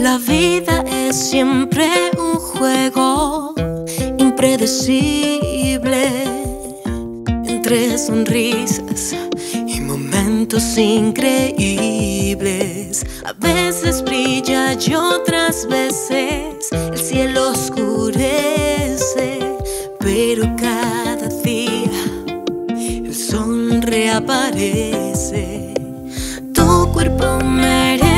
La vida es siempre un juego impredecible entre sonrisas y momentos increíbles. A veces brilla y otras veces el cielo oscurece, pero cada día el sol reaparece. Tu cuerpo merece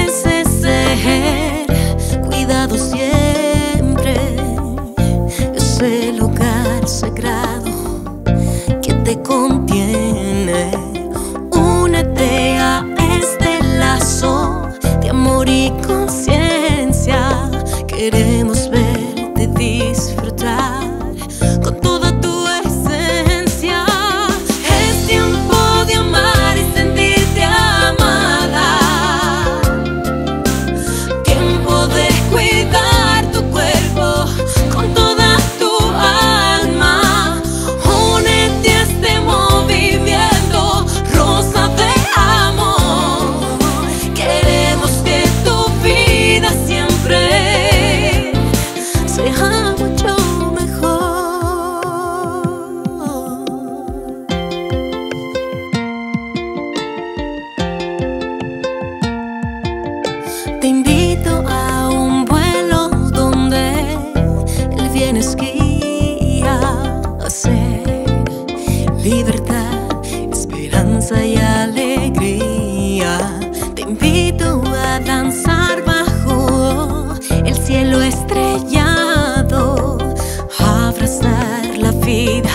contiene. Únete a este lazo de amor y conciencia. Queremos verte disfrutar con tu esperanza y alegría. Te invito a danzar bajo el cielo estrellado, a abrazar la vida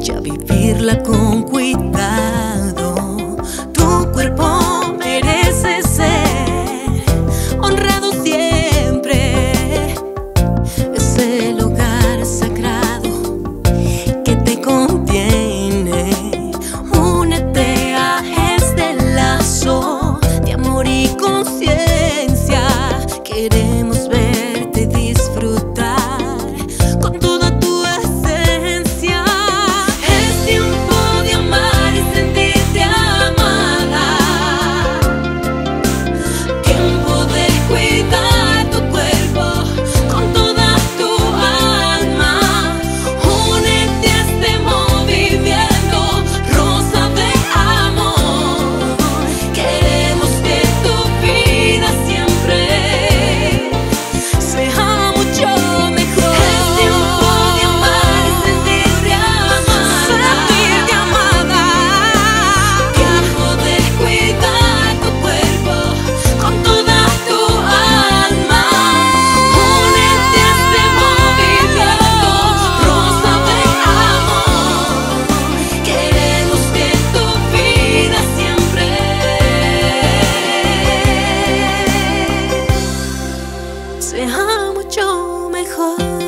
y a vivirla con cuidado. để một chỗ mày khơi